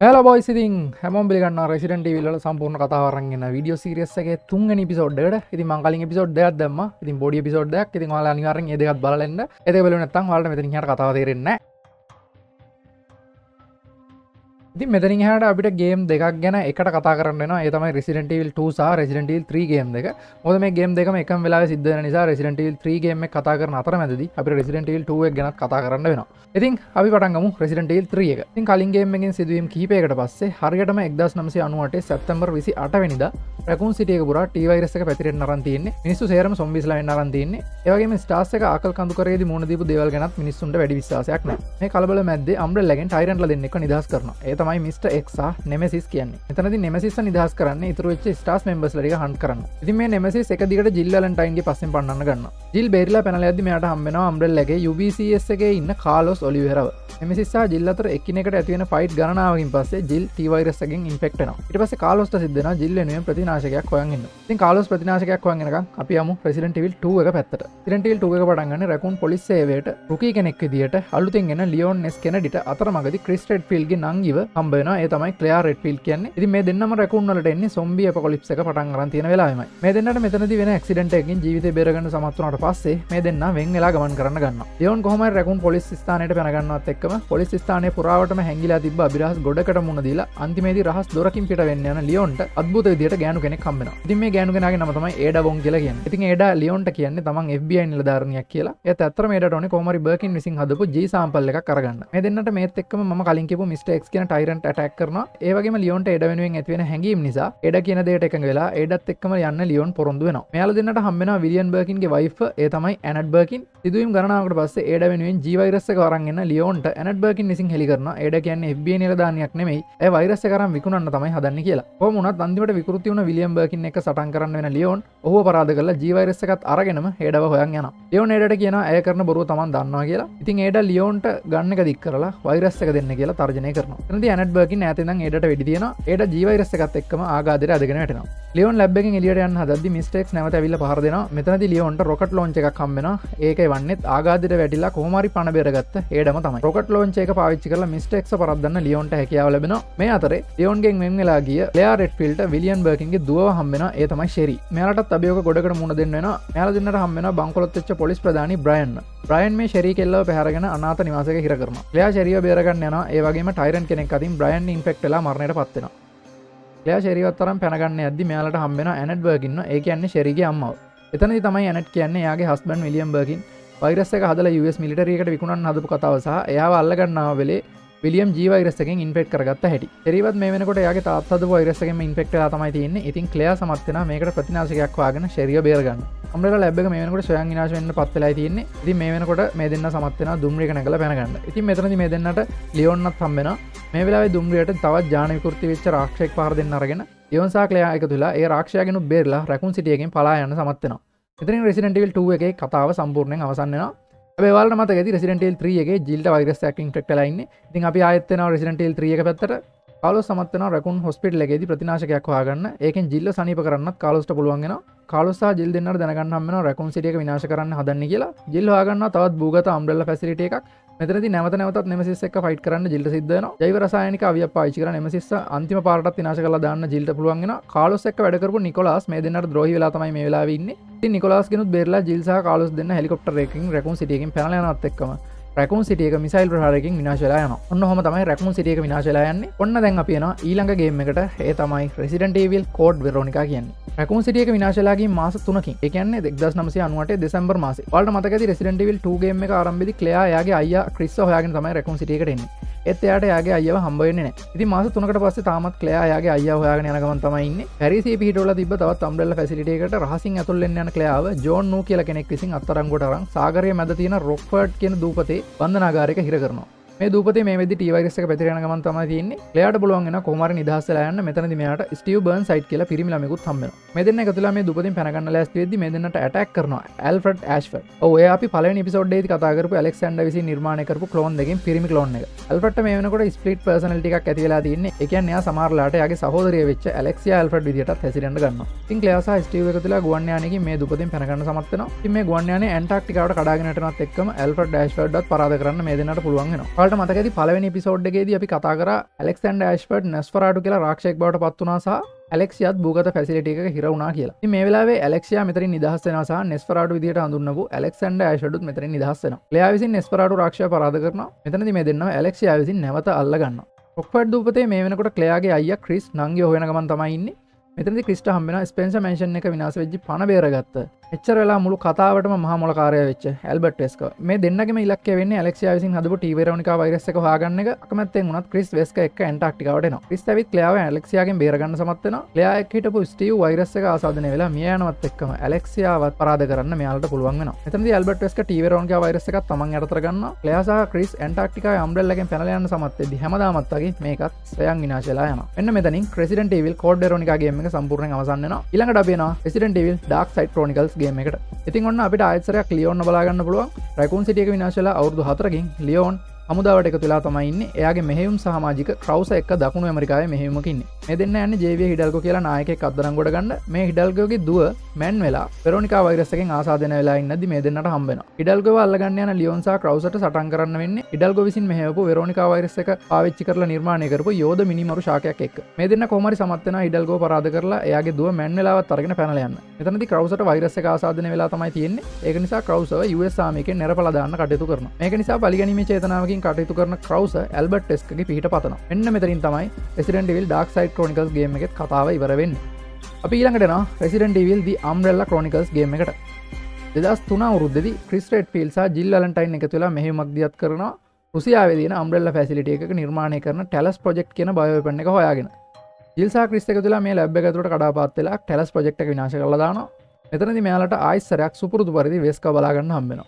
හල බොයිසිතින් හැම පිගන්න රෙසිඩට විල්ල සම්පූර්ණ කතාවරගෙන විඩියෝ සිරියස්සගේ තුන් පිසෝඩ්ඩට ඉති මංකලින් පිසෝඩ් දෙයක් දම ඉතින් බොඩි පිසෝඩ්ඩක් ඉතින් ලා නිවරෙන් එදත් බලන්න එද බල නත්තන් වාලට මෙතින් හට කතාවතේරෙන්න ඉති මෙතනින් හට අපිට ගේම් දෙක් ගැන එකට කතා කරන්න ඒතම රෙසිඩටල් සා රෙසිඩටල් 3 ගේම් දෙක. මොද මේ ගේම් දෙක එක වෙලා සිද්ධ නිසා රෙසිඩටල් 3 ගේම කතා කරන අතර මැද අප රෙසිඩටල් 2 ගැනත් කතා කරන්න වෙන ඉතින් අපි පටන්ගමු රෙසිඩටල් 3 එක. ඉතින් කලින් ගේමෙන් සිදුවීම් කීපයකට පස්සේ හරියටම එක්දස් නමසේ අනුවට සැත්තම්බර් විසි අටවැනිද රැකුන් සිටියක පුර ටීවයිරසක පැතිරෙන් නරන්තියන්නේ මිනිස්සු සේරම සොම්බිස්ලා නරන්තියන්නේ ඒවගේ ස්ටාසක ආකල් කඳුකරේ මුණදීපු දේවල් ගැනත් මිනිස්සුන්ට වැඩි විශවාසයක් මේ කලබල මැද අම්බල ලැගෙන් ටයිරන්ල දෙන්නෙක් නිදස් කරන ඒ තමයි මිස්ට එක්සා නෙමසිස් කියන්න. එතනති නෙමසිස් නිදහස් කරන්න ඉතුරච්ච ස්ටාස් මෙම්බස් ලරික හන්් කරන්න. ඉති මේ නෙමසිස් එක දිට ජිල්ලන්ටයින්ගේ පස්සෙන් පන්නන්න ගන්න ජිල් බේරලා පැනල ඇද මෙයාට හම්බෙන අම්බරල්ලගේ UBCSගේ ඉන්න කාලොස් ඔලිවෙරව එමසිසා ජිල්ලතර එකිනෙකට ඇතිවෙන ෆයිට් ගනාවකින් පස්සේ ජිල් ටීවයිරසගෙන් ඉන්පෙක්ටන ඉට පස කාලොස්ට සිද්ධන ජිල්ලනුවෙන් ප්‍රතිනාශකයක් හොයන්ගන්න තින් කාලොස් ප්‍රතිනාශකයක් වන්ගෙනක අපි අමු ප්‍රසිඩන්ටවිල් ටුව එක පැත්තට. තිරටල් ටුව එක පටන්ගන්න රැකුන් පොලිස්සේවට රුකි කෙනෙක් දිට අලුතින්ගෙන ලියෝන් නෙස් කෙනඩිට අතර මගද ක්‍රිස්ටඩ් ෆිල්ගේ නංගිව හම්බෙන ඒ තමයි කලයා රෙට්ෆිල් කියන්න. ඉති මේ දෙන්නම රැකුන්වලට එන්නේ සොම්බිය පොලිප්ස එක පටන් ගරන් තියෙන වෙලාම මේ දෙන්නට මෙතනති වෙන ක්සිඩන්ටකින් ජීවිත බේරගන්න සමත්වනට පස්සේ මේ දෙන්න වෙන් වෙලා ගමන් කරන්න ගන්න යවන් කොහම රැකුන් පොලිස් ස්ථානයට පැනගන්නත් එක්ම පොලිස් ස්ථානය පුරාවටම හැගිලා තිබ බිරහස් ගොඩකට මුණදලා අන්තිමේදී රහස් දොරකින් පිට වෙන්න යන ලියොන්ට අත්බුත විදිට ගෑනු කෙනෙක් කම්බෙන ඉති මේ ගෑනුගෙනගේ නමතම ඒඩ බොන් කියල කියන්න. ඉතින් ඒඩ ලියොන්ට කියන්න තමන් FBI නිලධාරණයක් කියලා. ඒ ඇත්තර මේට ඕන කොමරි බර්කින් විසින් හදපු ජී සාම්පල්ල එක කරගන්න මේ දෙන්නට මේත් එක්ම ම කලින්කිපු මිස්ටේක්ස් කියන ටයිරන්ට ටැක් කරන ඒවගේ ලියොන්ට එඩ වෙනුවෙන් ඇතිවෙන හැඟීම් නිසා එඩ කියන දේට එක වෙලා එඩත් එක්ම යන්න ලියොන් පොරොන්දු වෙන මෙයාල දෙන්නට හම්බෙන විලියන් බර්කින්ගේ වයිෆ ඒ තමයි ඇනඩ් බර්කින් සිදුවම් ගරනාවට පස්ස ඒඩ වෙනුවෙන් ජීවයිරස්ස කරන්න ලියෝන්ට ඇනඩ් බර්කින් නිසින් හෙලි කරන එඩ කියන්න එබ්බිය නිලදානයක් නෙමයි. ඒ වෛරස්ස කරම් විකුණන්න තමයි හදන්න කියලා. හොමුණත් අන්තිමට විකෘති වුණ විලියම් බර්කින් එක සටන් කරන්න වෙන ලියෝන් ඔහු පරාද කල ජීවයිරස්සකත් අරගෙනම හෙඩව හොයන් යන ලියෝන් එඩට කියන ඇය කරන බොරුව තමන් දන්නවා කියලා. ඉතින් ඒඩ ලියෝන්ට ගන්න දික් කරලා වෛරස්සක දෙන්න කියලා තර්ජනය කරන ද ඇනඩ් බර්කින් ඇතිනම් එඩට වෙඩිදියන ඒට ජීවයිරස්සකත් එක්ම ආගාදර අදගෙන වැටෙනවා. ලියෝන් ලැබෙන් එලියටයන් හද මිස්ටෙක් නැවත ඇවිල්ල පහරදෙන මෙතනති ලියෝන්ට රොකට ලෝංච එකක් කම්බෙන ඒක වන්නෙත් ආගාදර වැටිලා කොහමරි පණ බෙරගත්ත ඒඩම තමයි. රොකට ලෝංච එක පාවිච්චි කල මිස්ටෙක්ස පරදන්න ලියෝන්ට හැකියාව ලබෙන මේ අතර ලියෝන්ගෙන් වෙන්වෙලා ගිය ලයා රෙට්ෆිල්ට විලියන් බර්කින්ගේ දුව හම්බෙන ඒ තමයි ශෙරි මෙයාලට අභියෝක ගොඩකට මුණ දෙන්න යාල දෙන්නට හම්බෙන බංකොලොත්ච්ච පොලිස් ප්‍රධානි බ්‍රයන් බ්‍රයන් මේ ශරි කෙල්ලව පැහරගෙන අනාත නිවාසක හිර කරන ලයා ශරිය බේරගන්න යන ඒවගේම ටයිරන් කෙනෙක් අතින් බ්‍රයන් ඉන්ෆෙක්ටලා මරණයට පත්වෙනවා ලයා ශරිවත්තරම් පැනගන්න ඇද මෙයාලට හම්බෙන ඇනට් බර්ගන්න ඒ කියන්නේ ශරිගේ අම්මාව. එතනති තමයි ඇනට් කියන්නේ යාගේ හස්බන් විලියම් බර්ගින් වෛරස්සක හදල US මිලිටරියකට විකුණන් හදපු කතාව සහ එයා අල්ලගන්නාව වෙලේ විලියම් ජීවයිරස්සකෙන් ඉන්පෙක්් කරගත් හැටි. එරිවත් මේ වෙනකොට යාගේ තාත්තද වෛරස්සකම ඉන්පෙක්ට තමයි තියන්නේ. ඉතින් කලයා සමත්වන මේකට ප්‍රතිනාශකයක් වාගෙන ශරිය බේරගන්න. අමට ලැබ මේකට සොයන් විනාශවෙන්න පත්වෙලා තියන්නේ. ඉති මේ වෙනකොට මේ දෙන්න සමත්වන දුම්රික නැකල පැනගන්න. ඉතින් මෙතනති මේ දෙන්නට ලියොන්නත් සම්බෙන මේ වෙලා දුම්රියට තවත් ජානයකෘති වෙච්ච රක්ෂයක් පාර දෙන්න අරගෙන යොන්සා කලයා එක තුලා ඒ රක්ෂයගෙන බේරලා රැකුන් සිටියගෙන් පලා යන්න සමත්වනවා එතන රෙසිඩන්ටවල් 2 එක කතාව සම්පූර්ණයෙන් අවසන්නවා බේවල් මත රෙසිටල් ත්‍රියගේ ජිල්ට වෛරස්ටකින් ටෙක්ටලයින්න ඉතින් අපි ආයත්තන රෙසිටල් ත්‍රියක පැත්තර කාලො සමත්වන රැකුන් හොස්පිට ලෙගේද ප්‍රතිනාශකයක් වාගන්න ඒකෙන් ජිල්ල සනිප කරන්නත් කාලොස්ට පුළුවන්ගෙන කාලොසා ජිල් දෙන්න දැනගන්නම රැකුන් සිටියක විනාශ කරන්න හදන්න කියලා. ජිල් වාගන්න තවත් භූගත අම්බල්ල පැසිට එකක්. මෙතරදි නැවත නැවතත් නෙමසිස් එක ෆයිට් කරන්න ජිල්ට සිද්ධන ජෛව රසායනික අවිය පාචි කර නෙමසිස්ස අන්තිම පාරටත් විනාශ කලා දාන්න ජිල්ට පුළුවන්ගෙන කාලොස් එක් වැඩකරපු නිකොලාස් මේ දෙන්නට ද්‍රෝහි වෙලාතමයි මේ වෙලාවෙන්නේ නිකොලාස්ගෙනුත් බෙරලා ජිල්සා කාලොස් දෙන්න හෙලිකොප්ටර් එකකින් රැකුන් සිටියකින් පැනලනත් එක්කම. රැකුන් සිටියක මිසයිල් ප්‍රහාරකින් විනාශලා යන ඔන්න හොම තමයි රැකුන් සිටියක විනාශලා යන්නේ. ඔන්න දැන් අපියන ඊළඟ ගේම් එකට. ඒ තමයි ප්‍රසිඩන්ටේවිල් කෝඩ් වෙරෝනිකා කියන්නේ. රැකුන් සිටියක විනාශලාගේ මාස තුනකින්. එකන්නේ දෙක්දස් නමසේ අනුවට දෙසම්බර් මාස. වලට මතක රෙසිඩන්ටවිල් ටූගේම එක ආරම්භදි කලයා යාගේ අය ක්‍රිස්ස හොයාගෙන තමයි රැකුන් සිටියකටන්නේ එත් එයාට යාගේ අයව හම්බවෙන්නේ ඉති මාස තුනකට පස්සේ තාමත් කලයා යාගේ අය හොයාගෙන යනගමන් තමයින්න පැරිසි පිහිටල තිබ තවත් අම්බල්ල ෆැසිලිටේකට රහසින් ඇතුල්ලෙන් යන කලාව ජෝන් නූ කියල කෙනෙක් විසින් අත්තරංගොටරන් සාගරය මැද තියෙන රොක්ෆර්ඩ් කියන දූපතේ බන්ධනාගාරක හිර කරනවා. මේ දූපතේ මේ වෙදි ටීවයිරස්සක පැතිරෙන ගමන් තමයි තියෙන්නේ. ලයාට බලුවන්ගෙන කොමර නිදහසලා යන්න. මෙතනදි මෙයාට ස්ටිව් බර්න් සයිට් කියලා පිරිමි ළමෙකුත් හම්බෙනවා. මේ දෙන්න එකතුලා මේ දූපතින් පැනගන්න ලෑස්ති වෙද්දි මේ දෙන්නට ඇටැක් කරනවා. ඇල්ෆ්‍රඩ් ඇෂ්ෆර්ඩ් ඔව් එයා අපි පළවෙනි එපිසෝඩ්ඩේදී කතා කරපු ඇලෙක්සැන්ඩර් විසින් නිර්මාණය කරපු ක්ලෝන් දෙකෙන් පිරිමි ක්ලෝන් එක. ඇල්ෆ්‍රඩ්ට මේ වෙනකොට ස්ප්ලිට් පර්සනැලිටි එකක් ඇති වෙලා තියෙන්නේ. ඒ කියන්නේ එයා සමහරලාට එයාගේ සහෝදරිය වෙච්ච ඇලෙක්සියා ඇල්ෆ්‍රඩ් විදිහටත් හැසිරෙන්න ගන්නවා. ඉතින් ක්ලෙයා සහ ස්ටිව් එකතුලා ගුවන් යානයකින් මේ දූපතින් පැනගන්න සමත් වෙනවා. ඉතින් මේ ගුවන් යානේ ඇන්ටාර්ක්ටිකාවට කඩාගෙන යනවත් එක්කම ඇල්ෆ්‍රඩ් ඇෂ්ෆර්ඩ්වත් පරාද කරන්න මේ දෙන්නට පුළුවන් වෙනවා. ඔයාට මතකති පලවෙනි පිසෝඩ්ගේද අපි කතා කර ඇලෙක්සන්ඩ ඇස්පට නැස්පරාටු කියලා රක්ෂයක් බවට පත්වනාසා ඇලෙක්සියත් භූගත පැසිලිටික හිරුණා කියලා. මේ වෙලා ඇලෙක්ෂයා මෙතර නිදහස්සෙනසා නෙස්පරාට විදිට අඳුන්නපු ඇලෙක්සන්ඩ ඇෂඩුත් මෙතර නිදහස්සන ලයාවිසි නෙස්පරාටු රක්ෂ පරාධ කරන මෙතනති මේ දෙන්න ඇලෙක්ෂයා විසින් නැවත අල්ලගන්න ඔක්පට දූපතේ මේ වෙනකොට කලයාගේ අය ක්‍රිස් නංගේ හොයන ගමන් තමයින්නේ මෙතති ක්‍රිස්ට හම්බෙන ස්පෙන්ස මේෂන් එක විනාස වෙච්චි පන බේරගත්ත එච්චර වෙලා මුළු කතාවටම මහමොල කාරය වෙච් ඇල්බට ෙස්ක මේ දෙන්නගම ඉලක් වෙන්න ලෙක්ෂය විසින් හදපු ටීවරනික වෛරස්සක හාගන්න අකමත්තෙන් වනත් ක්‍රිස් වෙස්ක එක ඇන්ටක්ටිකාවට ක්‍රිස් ඇවිත් ලයාව ඇලෙක්සියාගෙන් බේරගන්න සමත්වන ලයා එක්හිටපු ස්ටීව වෛරස්සක ආසාධන වෙලා මියනවත් එක්කම ඇලෙක්සියාවත් පරාද කරන්න මෙයාලට පුළුවන් එතන ඇල්බට ෙස්ක ටීවරෝන්ක වෛරස්සක තමන් අතරගන්න ලයාසා ක්‍රිස් ඇන්ටක්ටික අම්ඩල්ලගෙන් පැනලයන්න සමත්තෙද හැමදාමත්තගේ මේකත් සයන් විනාශලා යන එන්න මෙතනින් ක්‍රසිඩට විල් කෝඩ් රෝනිකගේම සම්පූර්ණ අවසන්න ඉළඟට බේන ෙසිඩට විල් ඩක් සයිට ්‍රෝනිකල්ස් ගේම එකට. ඉතින් ඔන්න අපිට ආයසරයක් ලියෝන්න බලාගන්න පුළුවන්. රැකුන් සිටියක විනාශලා අවුදු හතරකින් ලියෝන් හමුදාවට එක තුලා තමයින්න එයාගේ මෙහෙවුම් සහමාජික ක්‍රවස එක් දකුණු ඇමරිකාය මෙහෙමකින්න මේ දෙන්න ඇන්න ජේවිය හිඩල්ක කියලා නායක කදරන් ගොඩ ගන්න. මේ හිඩල්ගෝගේ දුව මැන් වෙලා පෙරනිකා වෛරසකෙන් ආසාධන වෙලා ඉන්නද මේ දෙන්නට හම්බෙන ඉඩල්ගව අල්ලගන්න යන ලියොන්සා ක්‍රවසට සටන් කරන්න වෙන්න ඉඩල්ගො විසින් මෙහපු වෙරෝනිකා වෛරසක පාවිච්චි කරලා නිර්මාණය කරපු යෝධ මිනිමරු ශාකයක් එක් මේ දෙන්න කොමරි සමත්වන ඉඩල්ගෝ පරාද කරලා එයාගේ දුව මැන් වෙලාවත් අරගෙන පැනලයන්න එතනති ක්‍රවසට වෛරසක ආසාධන වෙලා තමයි තියෙන්නේ. ඒක නිසා ක්‍රවසව යුසාමයක නැරපලදාන්න කටයුතු කරන මේක නිසා පලිගනීම චේතනාවකින් කටයුතු කරන ක්‍රවස ඇල්බට් ටෙස්කගේ පිහිට පතන එන්න මෙතරින් තමයි රෙසිඩන්ටවිල් ඩක් සයිට ක්‍රෝනිකස් ගේම එකත් කතාව ඉවරවෙන්න අපි ඊළඟටන රෙසිඩන්ටවිල් දී අම්රල්ල ක්‍රෝනිකස් ගේම එකට. දෙදස් තුන වරුද්දදි ක්‍රිස්ටේට් පිල්සා ජිල්ලන්ටයින් එක තුලා මෙහි මක්දියත් කරන රුසියාවේදන අම්රල්ල පැසිලිට එක නිර්මාණය කරන ටැලස් ප්‍රජෙක්් කියන බයෝපන්න එක හොයාගෙන. ජිල්සා ක්‍රිස්ක තුලා මේ ලැබ් එකතුට කඩාපාත්වෙලා ටැලස් ප්‍රජෙක්් විනාශ කලදාන මෙතනති මෙයාලට ආයිස්සරයක් සුපුරුදු පරිදි වෙස්ක බලාගන්න හම්බෙන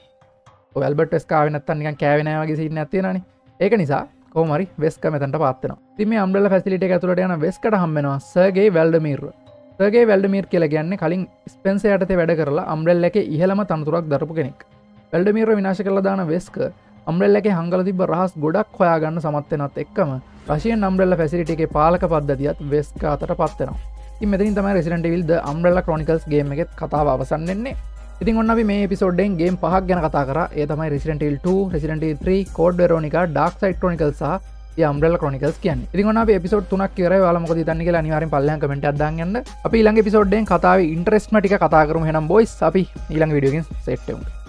ඔල්බට ස්කාවනත්තන්නික කෑවෙනවාගේ සින්න ඇතිනනි ඒක නිසා කෝමරි වෙස්ක මෙතට පාත්තන තිම අම්බල ෆැසිලිට ඇතුළට යන වෙස්කට හම්බෙනවා සගේ වැල්ඩමීර් සගේ වැල්ඩමීර් කියල ගැන්න කලින් ස්පෙන්ස යටතේ වැඩ කරලා අම්බෙල් එක ඉහළම තනතුරක් දරපු කෙනෙක්. වැල්ඩමීර විනාශ කරලා දාන වෙස්ක අම්බෙල්ලක හංගල තිබ රහස් ගොඩක් හොයාගන්න සමත්වෙනත් එක්කම රශය නම්බෙල්ල ෆැසිලිට එක පාලක පද්ධතියත් වෙස්ක අතට පත්වෙනවා. මෙතින් තම රෙසිට විල්ද අම්බෙල්ල ක්‍රොනිකල්ස් ගේම එකත් කතාව අවසන්නෙන්නේ ඉතින් ඔන්න අපි මේ පිසෝඩ්ඩෙන් ගේ පහක් ගැන කතා කර. ඒ තමයි රෙසිටල් 2 රෙසිට 3 කෝඩ් රෝනික ඩක් සයිට්‍රෝනිකල් සහ අම්බල ක්‍රනිකස් කිය ඉතිගන පිසෝඩ් තුනක් කියර වාලමක තන්නක අනිවාරෙන් පල්ලයන් කමට අදගන්න අපි ඊළඟ පිසෝඩ්ඩෙන් කතාව ඉන්ට්‍රෙස්මටික කතාකරු හෙනම් බොයිස් අපි ඊළඟ විඩියගින් සෙට්ටවුට